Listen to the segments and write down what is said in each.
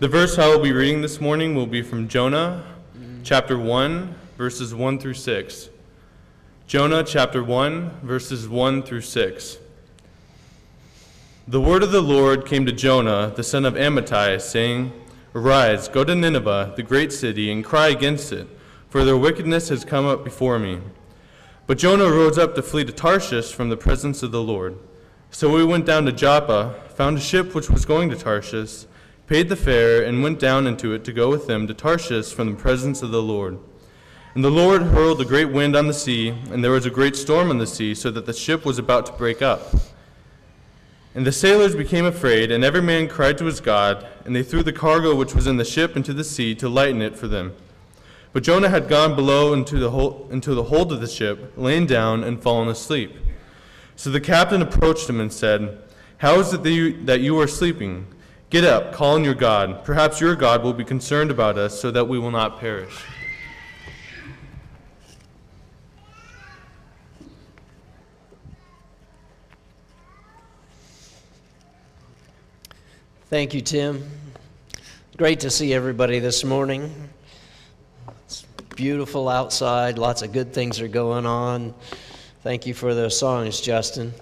The verse I will be reading this morning will be from Jonah, chapter 1, verses 1 through 6. Jonah chapter 1, verses 1 through 6. The word of the Lord came to Jonah, the son of Amittai, saying, Arise, go to Nineveh, the great city, and cry against it, for their wickedness has come up before me. But Jonah rose up to flee to Tarshish from the presence of the Lord. So we went down to Joppa, found a ship which was going to Tarshish, paid the fare, and went down into it to go with them to Tarshish from the presence of the Lord. And the Lord hurled a great wind on the sea, and there was a great storm on the sea, so that the ship was about to break up. And the sailors became afraid, and every man cried to his God, and they threw the cargo which was in the ship into the sea to lighten it for them. But Jonah had gone below into the, into the hold of the ship, lain down, and fallen asleep. So the captain approached him and said, How is it that you, that you are sleeping? Get up, call on your God. Perhaps your God will be concerned about us, so that we will not perish. Thank you, Tim. Great to see everybody this morning. It's beautiful outside, lots of good things are going on. Thank you for those songs, Justin.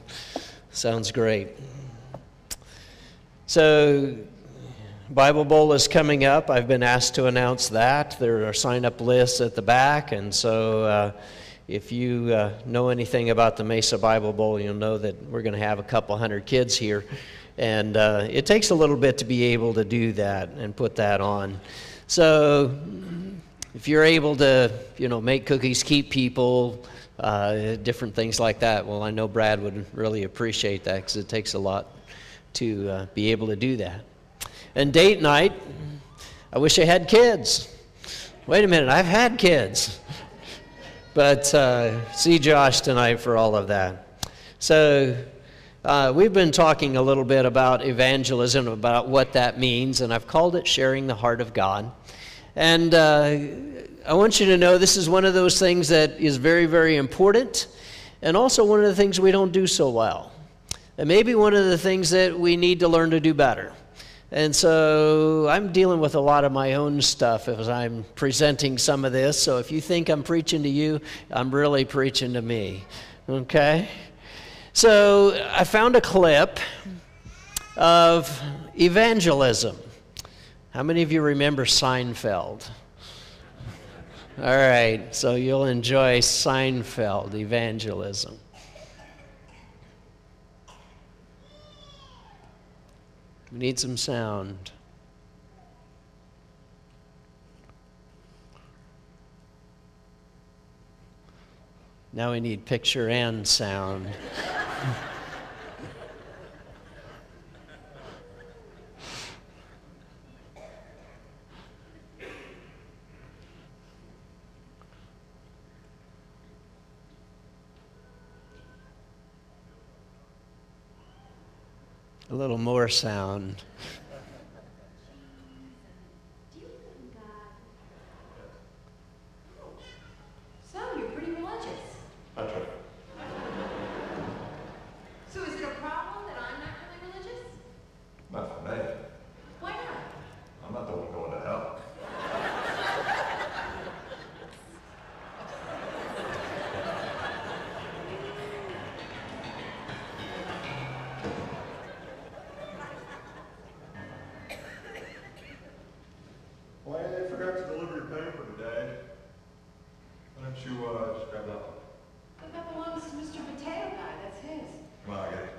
Sounds great. So, Bible Bowl is coming up. I've been asked to announce that. There are sign up lists at the back, and so uh, if you uh, know anything about the Mesa Bible Bowl, you'll know that we're going to have a couple hundred kids here. And uh, it takes a little bit to be able to do that and put that on. So if you're able to, you know, make cookies, keep people, uh, different things like that, well, I know Brad would really appreciate that because it takes a lot to uh, be able to do that. And date night, I wish I had kids. Wait a minute, I've had kids. But uh, see Josh tonight for all of that. So uh, we've been talking a little bit about evangelism, about what that means, and I've called it sharing the heart of God. And uh, I want you to know this is one of those things that is very, very important, and also one of the things we don't do so well. And maybe one of the things that we need to learn to do better. And so I'm dealing with a lot of my own stuff as I'm presenting some of this. So if you think I'm preaching to you, I'm really preaching to me. Okay? So I found a clip of evangelism. How many of you remember Seinfeld? All right, so you'll enjoy Seinfeld evangelism. We need some sound. Now we need picture and sound. A little more sound. So, you're pretty religious. That's right. So, is it a problem that I'm not really religious? Not for me. Why not? I'm not the one going to hell. Well, I forgot to deliver your paper today. Why don't you, uh, just grab that one? What about the ones to Mr. Potato Guy? That's his. Come on, I get it.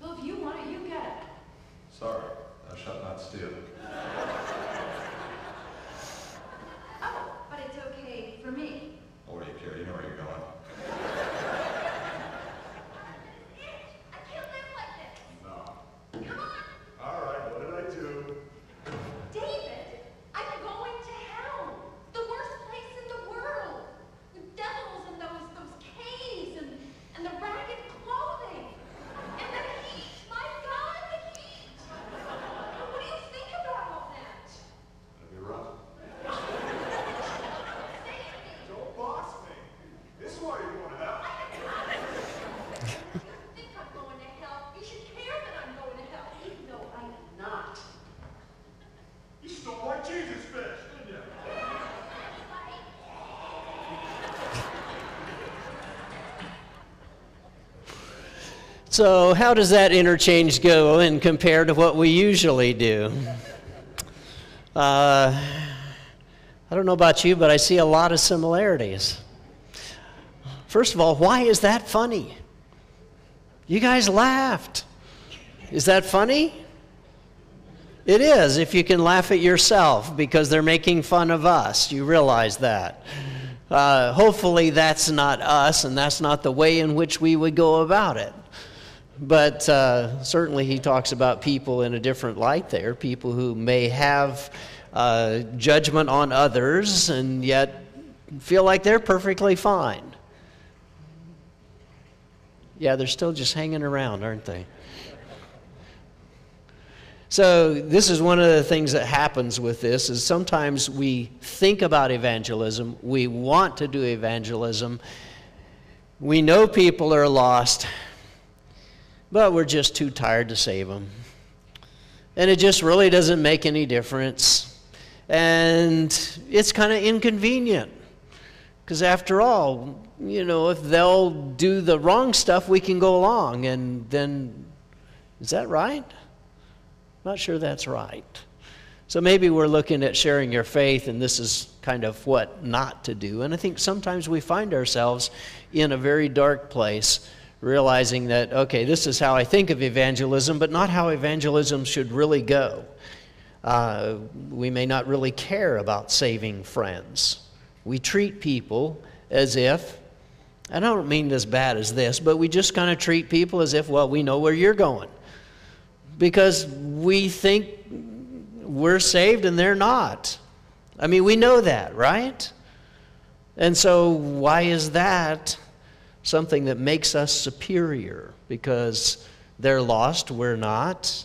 Well, if you want it, you get it. Sorry, I shall not steal. Oh, but it's okay for me. Or do you care? You know where you're going. I can't live like this. No. Come on. All right, what did I do? David, I'm going to hell. The worst place in the world. The devils and those those caves and, and the ragged clothing. And the heat. My God, the heat. What do you think about all So, how does that interchange go and compare to what we usually do? Uh, I don't know about you, but I see a lot of similarities. First of all, why is that funny? You guys laughed. Is that funny? It is, if you can laugh at yourself because they're making fun of us. You realize that. Uh, hopefully, that's not us, and that's not the way in which we would go about it. But uh, certainly, he talks about people in a different light there people who may have uh, judgment on others and yet feel like they're perfectly fine. Yeah, they're still just hanging around, aren't they? So this is one of the things that happens with this is sometimes we think about evangelism, we want to do evangelism, we know people are lost, but we're just too tired to save them. And it just really doesn't make any difference. And it's kind of inconvenient. Because after all, you know, if they'll do the wrong stuff, we can go along. And then, is that right? Not sure that's right. So maybe we're looking at sharing your faith, and this is kind of what not to do. And I think sometimes we find ourselves in a very dark place, realizing that, okay, this is how I think of evangelism, but not how evangelism should really go. Uh, we may not really care about saving friends. We treat people as if, I don't mean as bad as this, but we just kind of treat people as if, well, we know where you're going because we think we're saved and they're not. I mean, we know that, right? And so, why is that something that makes us superior? Because they're lost, we're not.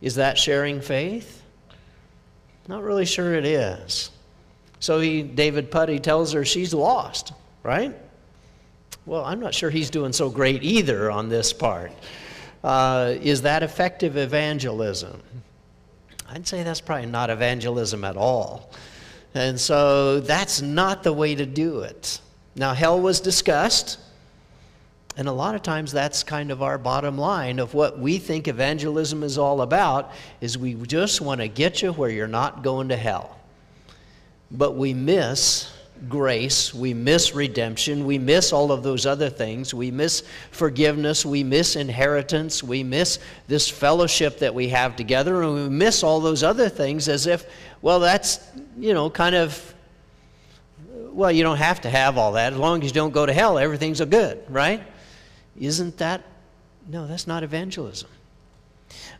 Is that sharing faith? Not really sure it is. So he, David Puddy tells her she's lost, right? Well, I'm not sure he's doing so great either on this part. Uh, is that effective evangelism? I'd say that's probably not evangelism at all. And so that's not the way to do it. Now, hell was discussed, and a lot of times that's kind of our bottom line of what we think evangelism is all about is we just want to get you where you're not going to hell. But we miss grace, we miss redemption, we miss all of those other things. We miss forgiveness, we miss inheritance, we miss this fellowship that we have together, and we miss all those other things as if, well, that's, you know, kind of, well, you don't have to have all that. As long as you don't go to hell, everything's a good, right? Isn't that, no, that's not evangelism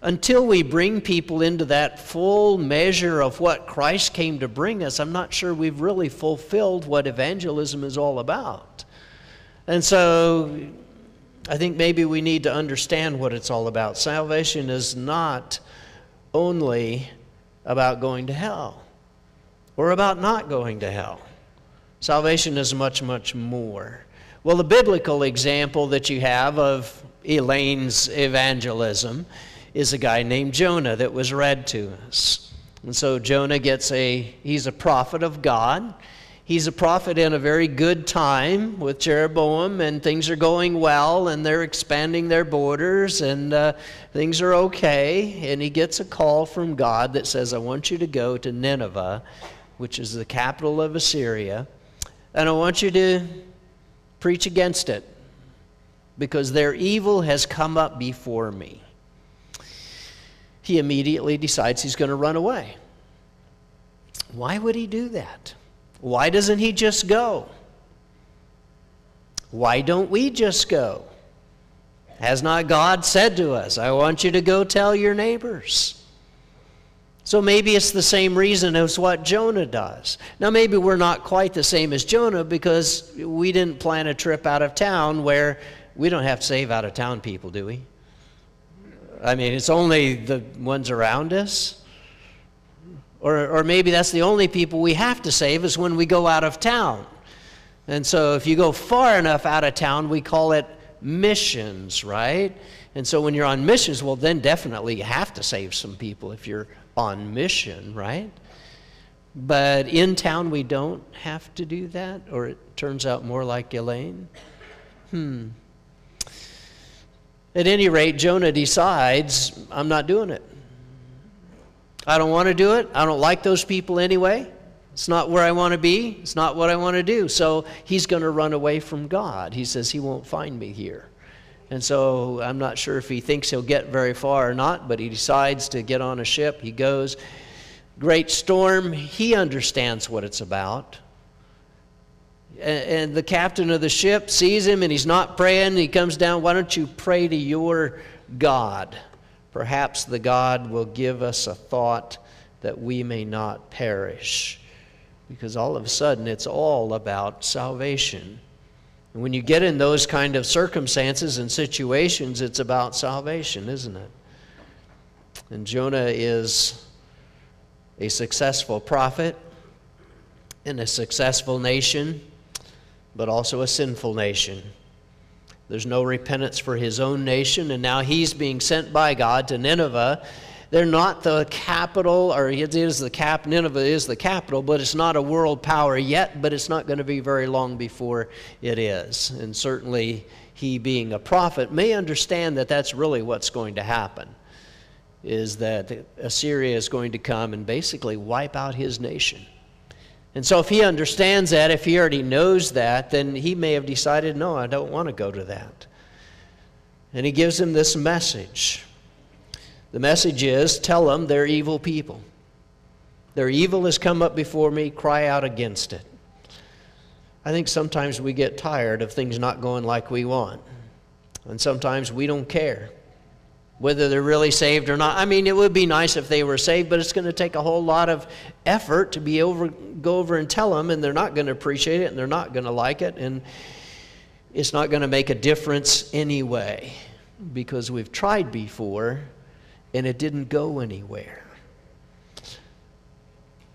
until we bring people into that full measure of what Christ came to bring us, I'm not sure we've really fulfilled what evangelism is all about. And so I think maybe we need to understand what it's all about. Salvation is not only about going to hell or about not going to hell. Salvation is much, much more. Well, the biblical example that you have of Elaine's evangelism is a guy named Jonah that was read to us. And so Jonah gets a, he's a prophet of God. He's a prophet in a very good time with Jeroboam, and things are going well, and they're expanding their borders, and uh, things are okay. And he gets a call from God that says, I want you to go to Nineveh, which is the capital of Assyria, and I want you to preach against it because their evil has come up before me he immediately decides he's going to run away. Why would he do that? Why doesn't he just go? Why don't we just go? Has not God said to us, I want you to go tell your neighbors? So maybe it's the same reason as what Jonah does. Now, maybe we're not quite the same as Jonah because we didn't plan a trip out of town where we don't have to save out of town people, do we? I mean, it's only the ones around us. Or, or maybe that's the only people we have to save is when we go out of town. And so if you go far enough out of town, we call it missions, right? And so when you're on missions, well, then definitely you have to save some people if you're on mission, right? But in town, we don't have to do that, or it turns out more like Elaine. Hmm. At any rate, Jonah decides, I'm not doing it. I don't want to do it. I don't like those people anyway. It's not where I want to be. It's not what I want to do. So he's going to run away from God. He says he won't find me here. And so I'm not sure if he thinks he'll get very far or not, but he decides to get on a ship. He goes. Great storm. He understands what it's about. And the captain of the ship sees him and he's not praying. He comes down. Why don't you pray to your God? Perhaps the God will give us a thought that we may not perish. Because all of a sudden, it's all about salvation. And when you get in those kind of circumstances and situations, it's about salvation, isn't it? And Jonah is a successful prophet in a successful nation, but also a sinful nation. There's no repentance for his own nation, and now he's being sent by God to Nineveh. They're not the capital, or it is the cap. Nineveh is the capital, but it's not a world power yet. But it's not going to be very long before it is. And certainly, he, being a prophet, may understand that that's really what's going to happen. Is that Assyria is going to come and basically wipe out his nation. And so, if he understands that, if he already knows that, then he may have decided, no, I don't want to go to that. And he gives him this message. The message is tell them they're evil people. Their evil has come up before me, cry out against it. I think sometimes we get tired of things not going like we want. And sometimes we don't care whether they're really saved or not. I mean, it would be nice if they were saved, but it's going to take a whole lot of effort to be over, go over and tell them, and they're not going to appreciate it, and they're not going to like it, and it's not going to make a difference anyway, because we've tried before, and it didn't go anywhere.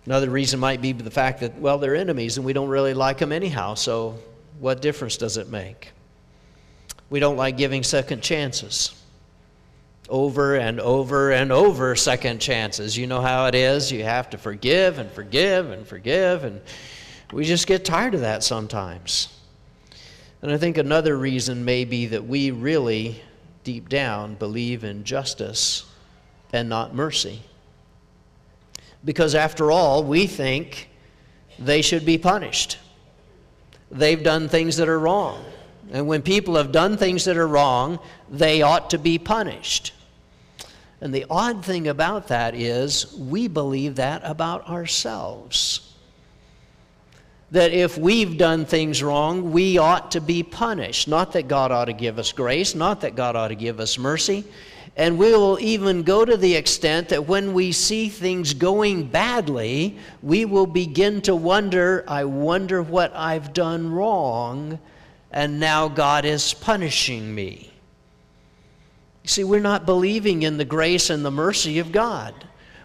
Another reason might be the fact that, well, they're enemies, and we don't really like them anyhow, so what difference does it make? We don't like giving second chances over and over and over second chances. You know how it is. You have to forgive and forgive and forgive, and we just get tired of that sometimes. And I think another reason may be that we really, deep down, believe in justice and not mercy. Because after all, we think they should be punished. They've done things that are wrong. And when people have done things that are wrong, they ought to be punished. And the odd thing about that is we believe that about ourselves. That if we've done things wrong, we ought to be punished. Not that God ought to give us grace, not that God ought to give us mercy. And we will even go to the extent that when we see things going badly, we will begin to wonder, I wonder what I've done wrong, and now God is punishing me. You see, we're not believing in the grace and the mercy of God.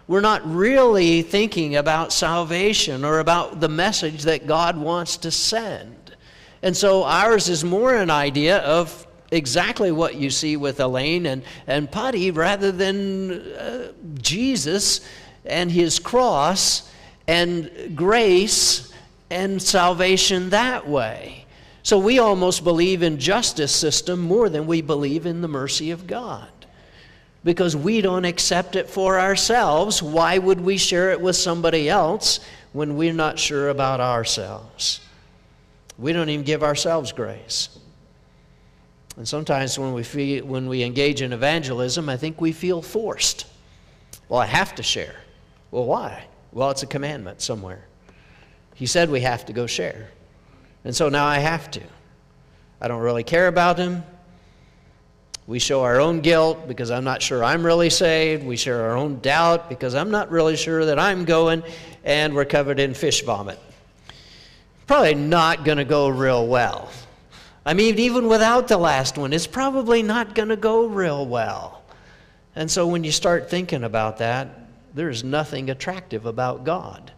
We're not really thinking about salvation or about the message that God wants to send. And so ours is more an idea of exactly what you see with Elaine and, and Puddy rather than uh, Jesus and his cross and grace and salvation that way. So we almost believe in justice system more than we believe in the mercy of God. Because we don't accept it for ourselves, why would we share it with somebody else when we're not sure about ourselves? We don't even give ourselves grace. And sometimes when we, feel, when we engage in evangelism, I think we feel forced. Well, I have to share. Well, why? Well, it's a commandment somewhere. He said we have to go share. And so now I have to. I don't really care about him. We show our own guilt because I'm not sure I'm really saved. We share our own doubt because I'm not really sure that I'm going, and we're covered in fish vomit. Probably not going to go real well. I mean, even without the last one, it's probably not going to go real well. And so when you start thinking about that, there's nothing attractive about God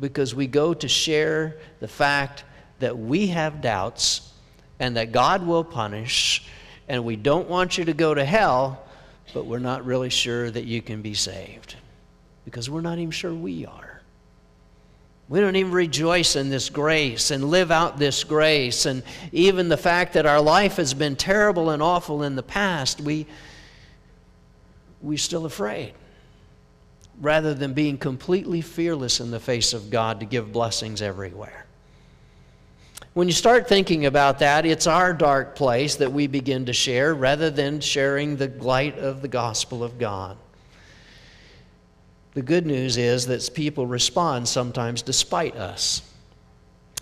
because we go to share the fact that we have doubts and that God will punish, and we don't want you to go to hell, but we're not really sure that you can be saved because we're not even sure we are. We don't even rejoice in this grace and live out this grace. And even the fact that our life has been terrible and awful in the past, we, we're still afraid. Rather than being completely fearless in the face of God to give blessings everywhere. When you start thinking about that, it's our dark place that we begin to share rather than sharing the light of the gospel of God. The good news is that people respond sometimes despite us.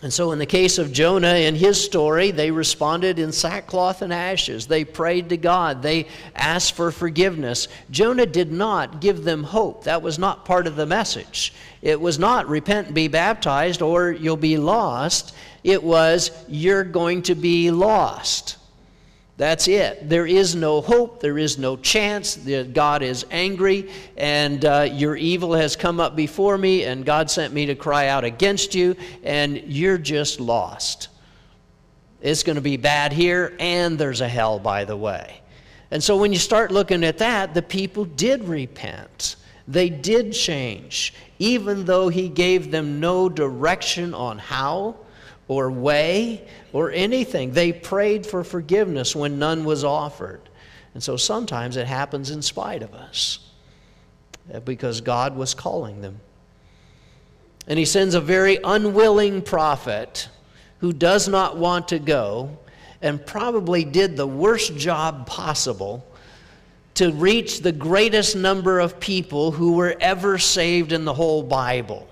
And so, in the case of Jonah in his story, they responded in sackcloth and ashes. They prayed to God. They asked for forgiveness. Jonah did not give them hope. That was not part of the message. It was not repent and be baptized or you'll be lost. It was you're going to be lost. That's it. There is no hope. There is no chance. God is angry, and uh, your evil has come up before me, and God sent me to cry out against you, and you're just lost. It's going to be bad here, and there's a hell, by the way. And so when you start looking at that, the people did repent. They did change, even though He gave them no direction on how or way or anything. They prayed for forgiveness when none was offered. And so sometimes it happens in spite of us uh, because God was calling them. And he sends a very unwilling prophet who does not want to go and probably did the worst job possible to reach the greatest number of people who were ever saved in the whole Bible.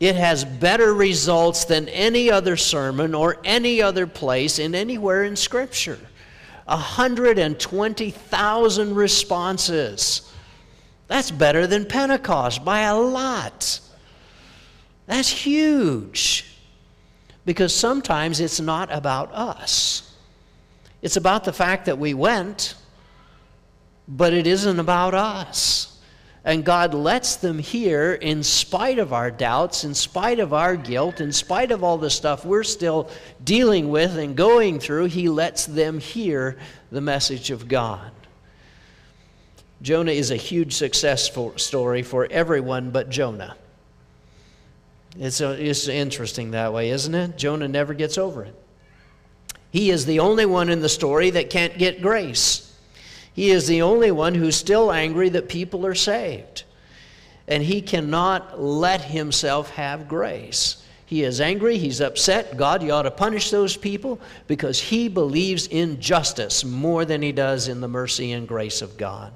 It has better results than any other sermon or any other place in anywhere in Scripture. 120,000 responses. That's better than Pentecost by a lot. That's huge. Because sometimes it's not about us. It's about the fact that we went, but it isn't about us. And God lets them hear, in spite of our doubts, in spite of our guilt, in spite of all the stuff we're still dealing with and going through, He lets them hear the message of God. Jonah is a huge successful story for everyone but Jonah. It's, a, it's interesting that way, isn't it? Jonah never gets over it. He is the only one in the story that can't get grace. He is the only one who's still angry that people are saved. And he cannot let himself have grace. He is angry, he's upset. God, you ought to punish those people because he believes in justice more than he does in the mercy and grace of God.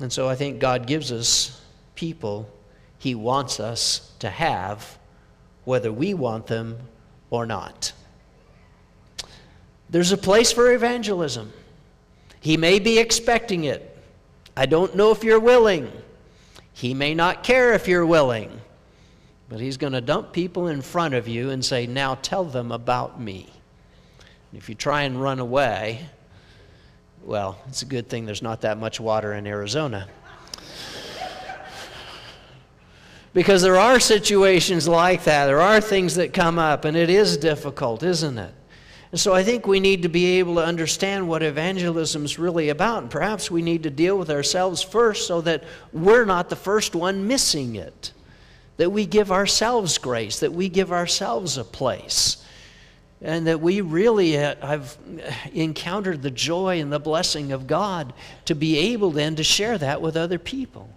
And so I think God gives us people he wants us to have, whether we want them or not. There's a place for evangelism. He may be expecting it. I don't know if you're willing. He may not care if you're willing. But he's going to dump people in front of you and say, Now tell them about me. If you try and run away, well, it's a good thing there's not that much water in Arizona. because there are situations like that. There are things that come up, and it is difficult, isn't it? And so I think we need to be able to understand what evangelism is really about. And perhaps we need to deal with ourselves first so that we're not the first one missing it. That we give ourselves grace, that we give ourselves a place. And that we really uh, have uh, encountered the joy and the blessing of God to be able then to share that with other people.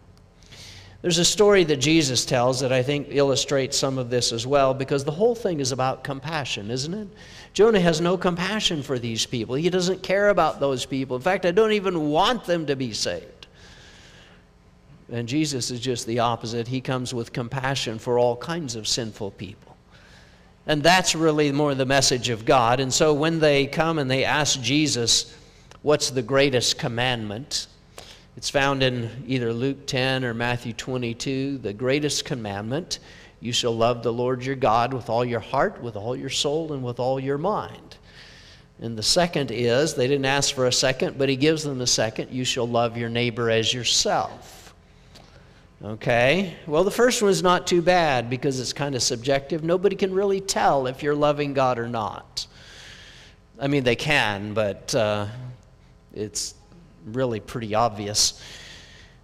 There's a story that Jesus tells that I think illustrates some of this as well because the whole thing is about compassion, isn't it? Jonah has no compassion for these people. He doesn't care about those people. In fact, I don't even want them to be saved. And Jesus is just the opposite. He comes with compassion for all kinds of sinful people. And that's really more the message of God. And so when they come and they ask Jesus, What's the greatest commandment? It's found in either Luke 10 or Matthew 22. The greatest commandment you shall love the Lord your God with all your heart, with all your soul, and with all your mind. And the second is, they didn't ask for a second, but he gives them the second you shall love your neighbor as yourself. Okay? Well, the first one is not too bad because it's kind of subjective. Nobody can really tell if you're loving God or not. I mean, they can, but uh, it's really pretty obvious.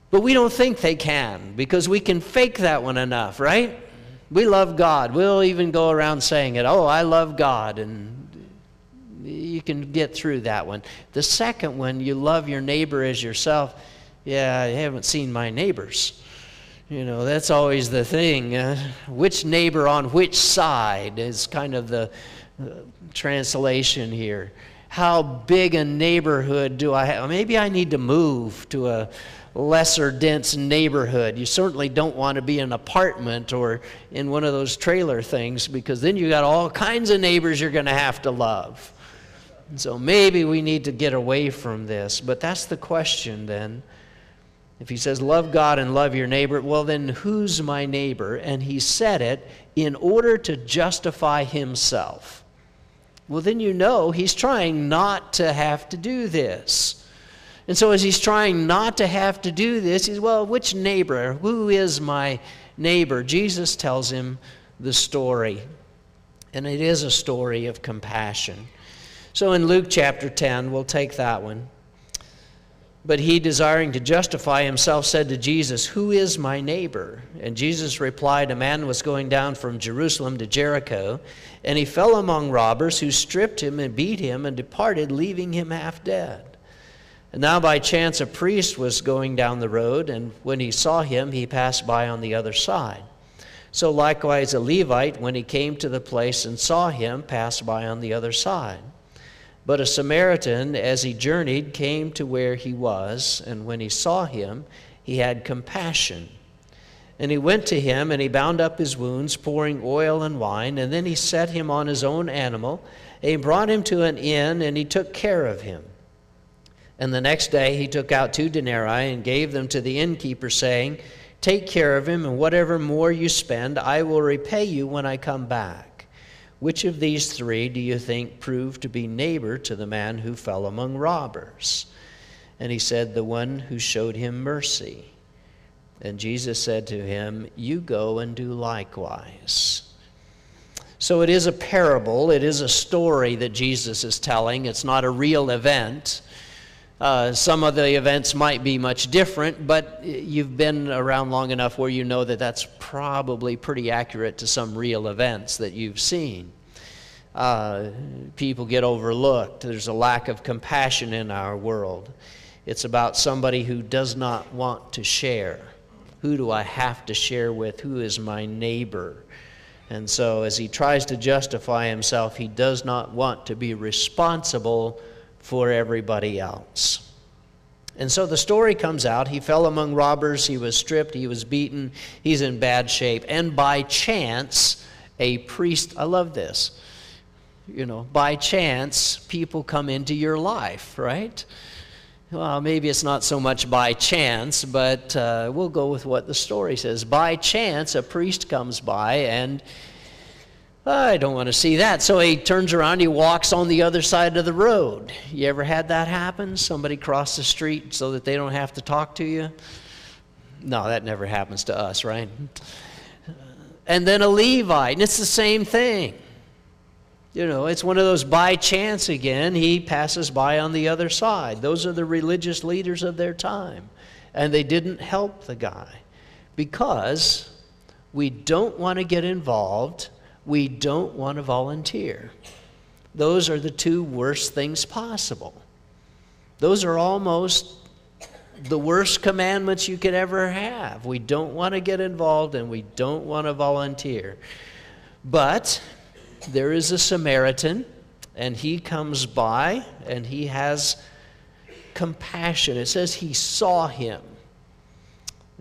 But we don't think they can because we can fake that one enough, right? We love God. We'll even go around saying it. Oh, I love God. And you can get through that one. The second one, you love your neighbor as yourself. Yeah, I haven't seen my neighbors. You know, that's always the thing. Uh, which neighbor on which side is kind of the uh, translation here. How big a neighborhood do I have? Maybe I need to move to a lesser dense neighborhood. You certainly don't want to be in an apartment or in one of those trailer things because then you got all kinds of neighbors you're going to have to love. And so maybe we need to get away from this. But that's the question then. If he says, Love God and love your neighbor, well, then who's my neighbor? And he said it in order to justify himself. Well, then you know he's trying not to have to do this. And so, as he's trying not to have to do this, he's, well, which neighbor? Who is my neighbor? Jesus tells him the story. And it is a story of compassion. So, in Luke chapter 10, we'll take that one. But he, desiring to justify himself, said to Jesus, Who is my neighbor? And Jesus replied, A man was going down from Jerusalem to Jericho, and he fell among robbers who stripped him and beat him and departed, leaving him half dead. And now by chance a priest was going down the road, and when he saw him, he passed by on the other side. So likewise a Levite, when he came to the place and saw him, passed by on the other side. But a Samaritan, as he journeyed, came to where he was, and when he saw him, he had compassion. And he went to him, and he bound up his wounds, pouring oil and wine, and then he set him on his own animal, and he brought him to an inn, and he took care of him. And the next day he took out two denarii and gave them to the innkeeper, saying, Take care of him, and whatever more you spend, I will repay you when I come back. Which of these three do you think proved to be neighbor to the man who fell among robbers? And he said, The one who showed him mercy. And Jesus said to him, You go and do likewise. So it is a parable, it is a story that Jesus is telling. It's not a real event. Uh, some of the events might be much different, but you've been around long enough where you know that that's probably pretty accurate to some real events that you've seen. Uh, people get overlooked. There's a lack of compassion in our world. It's about somebody who does not want to share. Who do I have to share with? Who is my neighbor? And so, as he tries to justify himself, he does not want to be responsible for everybody else. And so the story comes out. He fell among robbers, he was stripped, he was beaten, he's in bad shape. And by chance, a priest, I love this. You know, by chance, people come into your life, right? Well, maybe it's not so much by chance, but uh, we'll go with what the story says. By chance, a priest comes by and I don't want to see that. So he turns around, he walks on the other side of the road. You ever had that happen? Somebody cross the street so that they don't have to talk to you? No, that never happens to us, right? And then a Levite, and it's the same thing. You know, it's one of those by chance again. He passes by on the other side. Those are the religious leaders of their time. And they didn't help the guy because we don't want to get involved we don't want to volunteer. Those are the two worst things possible. Those are almost the worst commandments you could ever have. We don't want to get involved and we don't want to volunteer. But there is a Samaritan, and he comes by and he has compassion. It says he saw him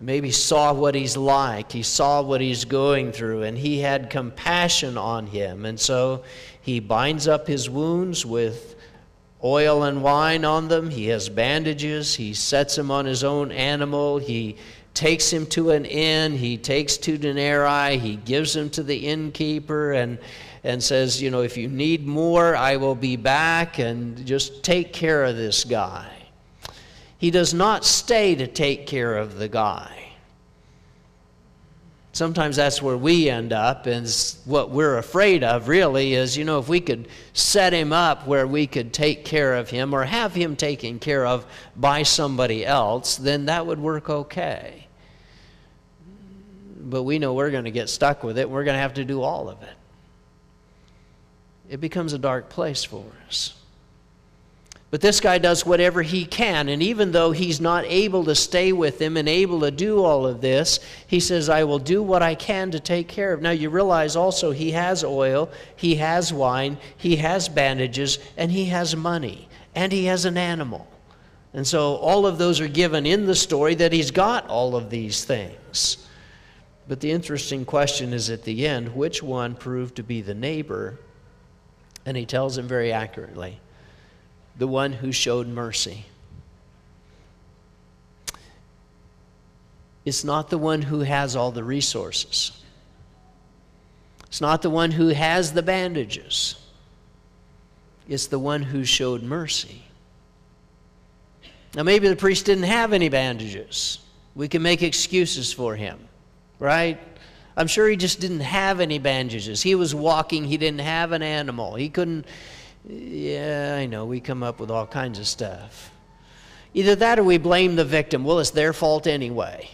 maybe saw what he's like, he saw what he's going through, and he had compassion on him. And so he binds up his wounds with oil and wine on them. He has bandages. He sets him on his own animal. He takes him to an inn. He takes two denarii. He gives them to the innkeeper and, and says, You know, if you need more, I will be back and just take care of this guy. He does not stay to take care of the guy. Sometimes that's where we end up, and what we're afraid of really is you know, if we could set him up where we could take care of him or have him taken care of by somebody else, then that would work okay. But we know we're going to get stuck with it, we're going to have to do all of it. It becomes a dark place for us. But this guy does whatever he can. And even though he's not able to stay with him and able to do all of this, he says, I will do what I can to take care of. Now, you realize also he has oil, he has wine, he has bandages, and he has money, and he has an animal. And so all of those are given in the story that he's got all of these things. But the interesting question is at the end which one proved to be the neighbor? And he tells him very accurately the one who showed mercy. It's not the one who has all the resources. It's not the one who has the bandages. It's the one who showed mercy. Now, maybe the priest didn't have any bandages. We can make excuses for him, right? I'm sure he just didn't have any bandages. He was walking, he didn't have an animal. He couldn't yeah, I know. We come up with all kinds of stuff. Either that or we blame the victim. Well, it's their fault anyway.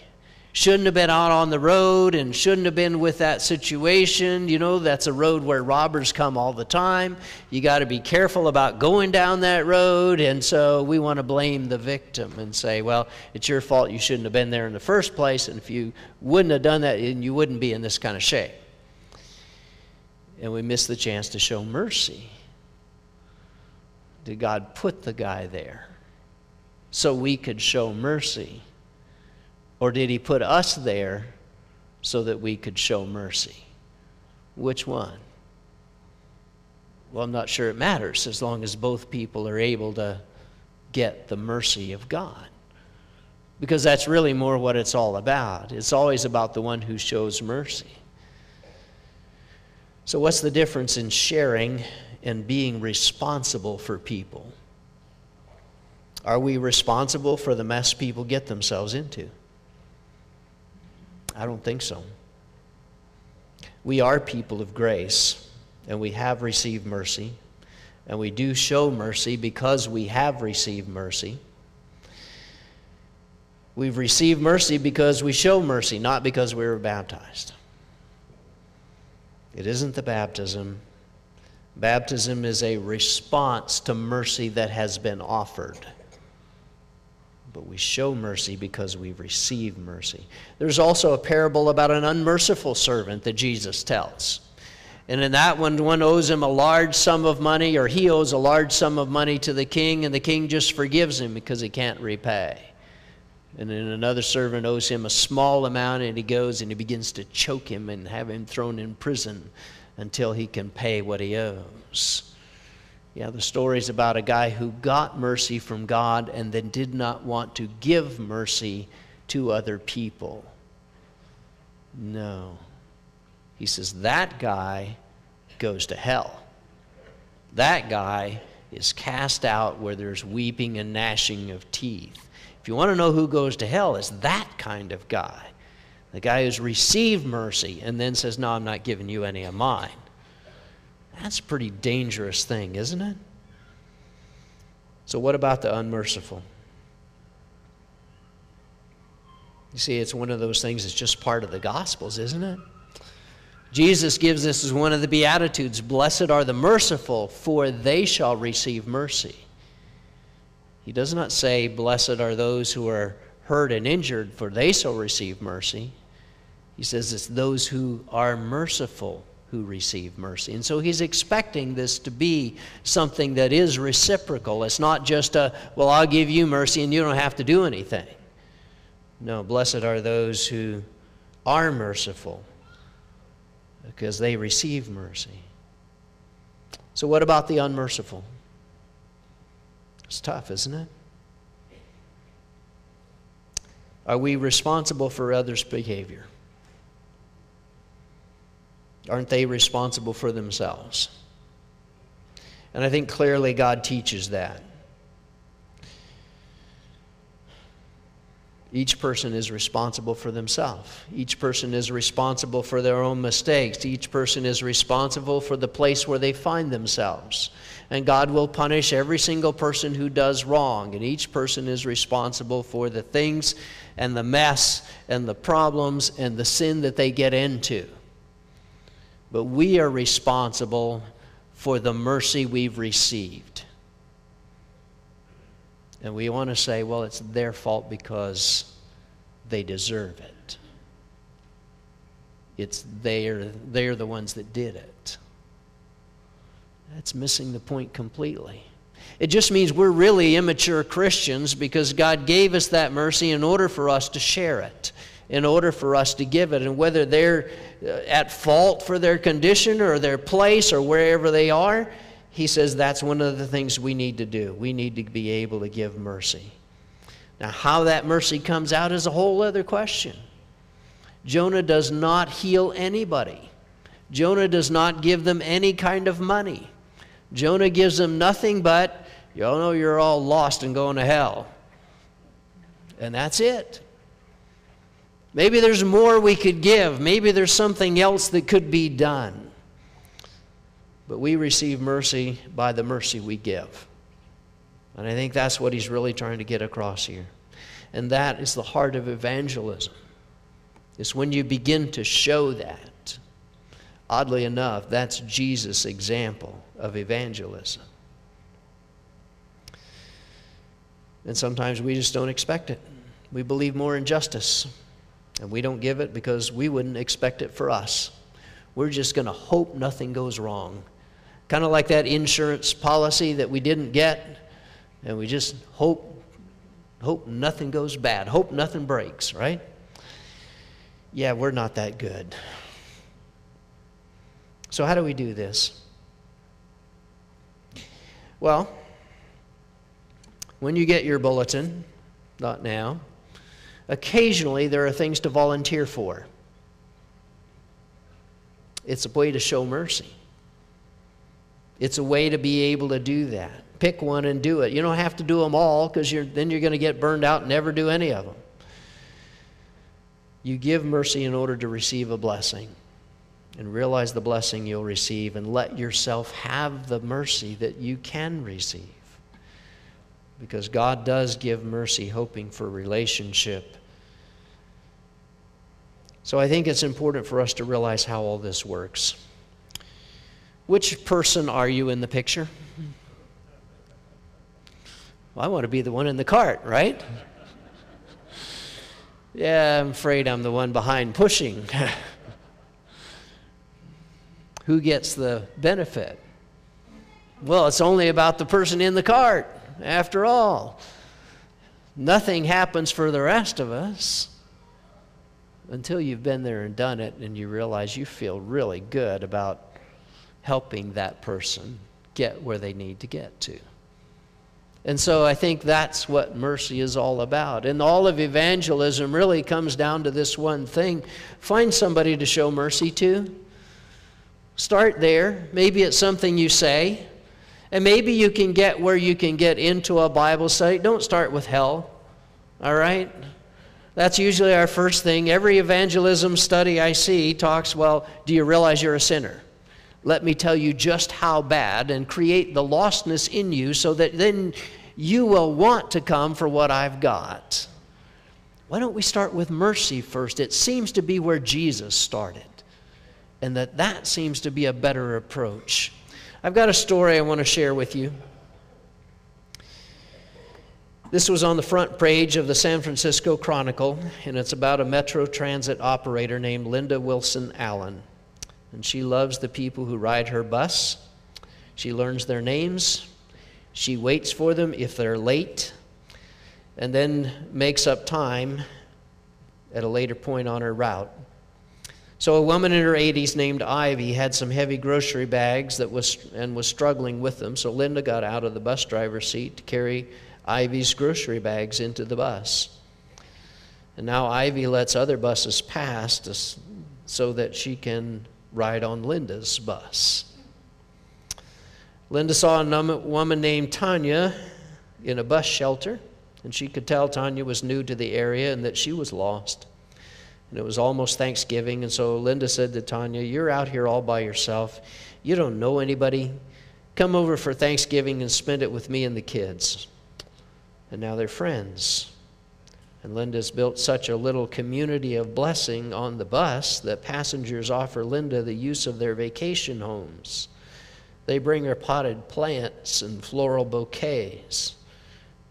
Shouldn't have been out on the road and shouldn't have been with that situation. You know, that's a road where robbers come all the time. You got to be careful about going down that road. And so we want to blame the victim and say, well, it's your fault. You shouldn't have been there in the first place. And if you wouldn't have done that, you wouldn't be in this kind of shape. And we miss the chance to show mercy did God put the guy there so we could show mercy? Or did He put us there so that we could show mercy? Which one? Well, I'm not sure it matters as long as both people are able to get the mercy of God. Because that's really more what it's all about. It's always about the one who shows mercy. So, what's the difference in sharing and being responsible for people. Are we responsible for the mess people get themselves into? I don't think so. We are people of grace, and we have received mercy, and we do show mercy because we have received mercy. We've received mercy because we show mercy, not because we were baptized. It isn't the baptism, Baptism is a response to mercy that has been offered. But we show mercy because we've received mercy. There's also a parable about an unmerciful servant that Jesus tells. And in that one, one owes him a large sum of money, or he owes a large sum of money to the king, and the king just forgives him because he can't repay. And then another servant owes him a small amount, and he goes and he begins to choke him and have him thrown in prison until he can pay what he owes. Yeah, the story is about a guy who got mercy from God and then did not want to give mercy to other people. No. He says that guy goes to hell. That guy is cast out where there's weeping and gnashing of teeth. If you want to know who goes to hell, it's that kind of guy. The guy who's received mercy and then says, No, I'm not giving you any of mine. That's a pretty dangerous thing, isn't it? So, what about the unmerciful? You see, it's one of those things that's just part of the Gospels, isn't it? Jesus gives this as one of the Beatitudes Blessed are the merciful, for they shall receive mercy. He does not say, Blessed are those who are hurt and injured, for they shall receive mercy. He says it's those who are merciful who receive mercy. And so he's expecting this to be something that is reciprocal. It's not just a, well, I'll give you mercy and you don't have to do anything. No, blessed are those who are merciful because they receive mercy. So, what about the unmerciful? It's tough, isn't it? Are we responsible for others' behavior? Aren't they responsible for themselves? And I think clearly God teaches that. Each person is responsible for themselves. Each person is responsible for their own mistakes. Each person is responsible for the place where they find themselves. And God will punish every single person who does wrong. And each person is responsible for the things and the mess and the problems and the sin that they get into. But we are responsible for the mercy we've received. And we want to say, well, it's their fault because they deserve it. It's they're, they're the ones that did it. That's missing the point completely. It just means we're really immature Christians because God gave us that mercy in order for us to share it, in order for us to give it. And whether they're uh, at fault for their condition or their place or wherever they are, he says that's one of the things we need to do. We need to be able to give mercy. Now, how that mercy comes out is a whole other question. Jonah does not heal anybody, Jonah does not give them any kind of money. Jonah gives them nothing but, you all know you're all lost and going to hell. And that's it. Maybe there's more we could give. Maybe there's something else that could be done. But we receive mercy by the mercy we give. And I think that's what he's really trying to get across here. And that is the heart of evangelism. It's when you begin to show that. Oddly enough, that's Jesus' example of evangelism. And sometimes we just don't expect it. We believe more in justice, and we don't give it because we wouldn't expect it for us. We're just going to hope nothing goes wrong. Kind of like that insurance policy that we didn't get, and we just hope hope nothing goes bad, hope nothing breaks, right? Yeah, we're not that good. So, how do we do this? Well, when you get your bulletin, not now, occasionally there are things to volunteer for. It's a way to show mercy. It's a way to be able to do that. Pick one and do it. You don't have to do them all because then you're going to get burned out and never do any of them. You give mercy in order to receive a blessing and realize the blessing you'll receive and let yourself have the mercy that you can receive. Because God does give mercy, hoping for relationship. So I think it's important for us to realize how all this works. Which person are you in the picture? Well, I want to be the one in the cart, right? Yeah, I'm afraid I'm the one behind pushing. who gets the benefit? Well, it's only about the person in the cart, after all. Nothing happens for the rest of us until you've been there and done it and you realize you feel really good about helping that person get where they need to get to. And so I think that's what mercy is all about. And all of evangelism really comes down to this one thing find somebody to show mercy to. Start there. Maybe it's something you say. And maybe you can get where you can get into a Bible study. Don't start with hell, all right? That's usually our first thing. Every evangelism study I see talks, well, do you realize you're a sinner? Let me tell you just how bad and create the lostness in you so that then you will want to come for what I've got. Why don't we start with mercy first? It seems to be where Jesus started and that that seems to be a better approach. I've got a story I want to share with you. This was on the front page of the San Francisco Chronicle, and it's about a Metro Transit operator named Linda Wilson Allen. And she loves the people who ride her bus. She learns their names. She waits for them if they're late, and then makes up time at a later point on her route. So a woman in her 80s named Ivy had some heavy grocery bags that was and was struggling with them. So Linda got out of the bus driver's seat to carry Ivy's grocery bags into the bus. And now Ivy lets other buses pass to, so that she can ride on Linda's bus. Linda saw a woman named Tanya in a bus shelter. And she could tell Tanya was new to the area and that she was lost. And it was almost Thanksgiving, and so Linda said to Tanya, You're out here all by yourself. You don't know anybody. Come over for Thanksgiving and spend it with me and the kids. And now they're friends. And Linda's built such a little community of blessing on the bus that passengers offer Linda the use of their vacation homes. They bring her potted plants and floral bouquets.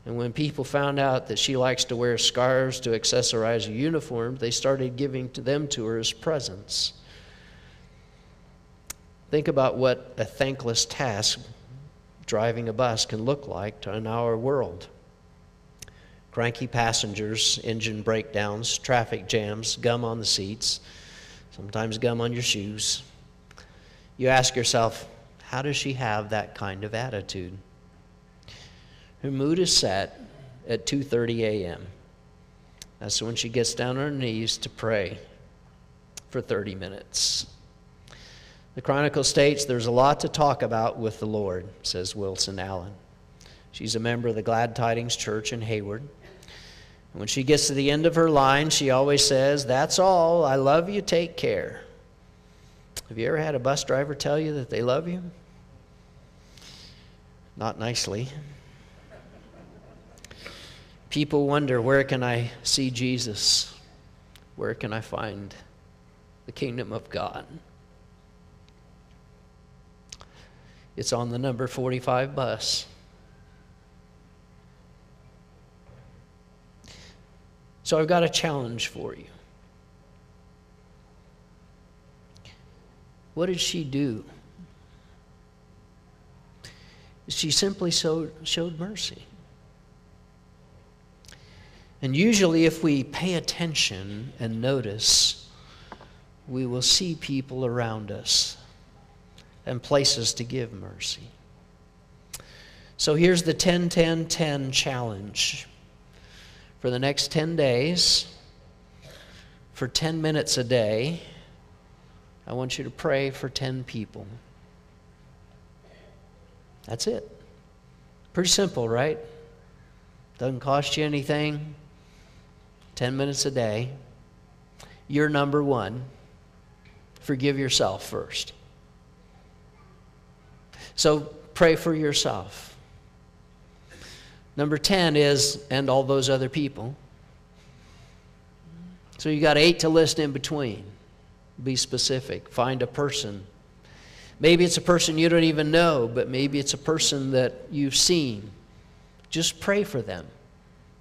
And when people found out that she likes to wear scarves to accessorize her uniform, they started giving to them to her as presents. Think about what a thankless task driving a bus can look like in our world. Cranky passengers, engine breakdowns, traffic jams, gum on the seats, sometimes gum on your shoes. You ask yourself, how does she have that kind of attitude? Her mood is set at 2:30 a.m. That's when she gets down on her knees to pray for 30 minutes. The Chronicle states there's a lot to talk about with the Lord, says Wilson Allen. She's a member of the Glad Tidings Church in Hayward. When she gets to the end of her line, she always says, That's all. I love you. Take care. Have you ever had a bus driver tell you that they love you? Not nicely. People wonder, where can I see Jesus? Where can I find the kingdom of God? It's on the number 45 bus. So I've got a challenge for you. What did she do? She simply showed, showed mercy. And usually, if we pay attention and notice, we will see people around us and places to give mercy. So here's the 10 10 10 challenge. For the next 10 days, for 10 minutes a day, I want you to pray for 10 people. That's it. Pretty simple, right? Doesn't cost you anything. 10 minutes a day. You're number one. Forgive yourself first. So pray for yourself. Number 10 is, and all those other people. So you got eight to list in between. Be specific. Find a person. Maybe it's a person you don't even know, but maybe it's a person that you've seen. Just pray for them.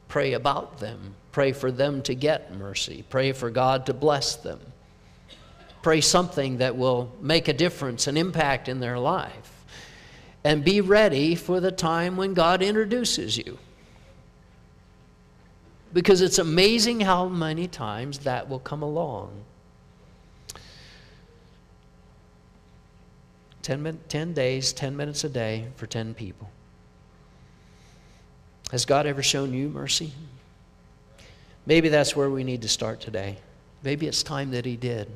Pray about them. Pray for them to get mercy. Pray for God to bless them. Pray something that will make a difference, an impact in their life. And be ready for the time when God introduces you. Because it's amazing how many times that will come along. 10, min- 10 days, 10 minutes a day for 10 people. Has God ever shown you mercy? Maybe that's where we need to start today. Maybe it's time that He did.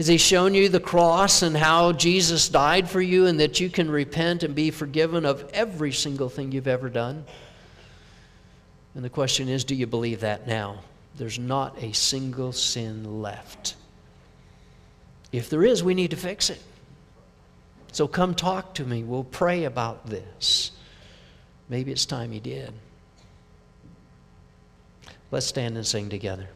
Has He shown you the cross and how Jesus died for you and that you can repent and be forgiven of every single thing you've ever done? And the question is do you believe that now? There's not a single sin left. If there is, we need to fix it. So come talk to me. We'll pray about this. Maybe it's time he did. Let's stand and sing together.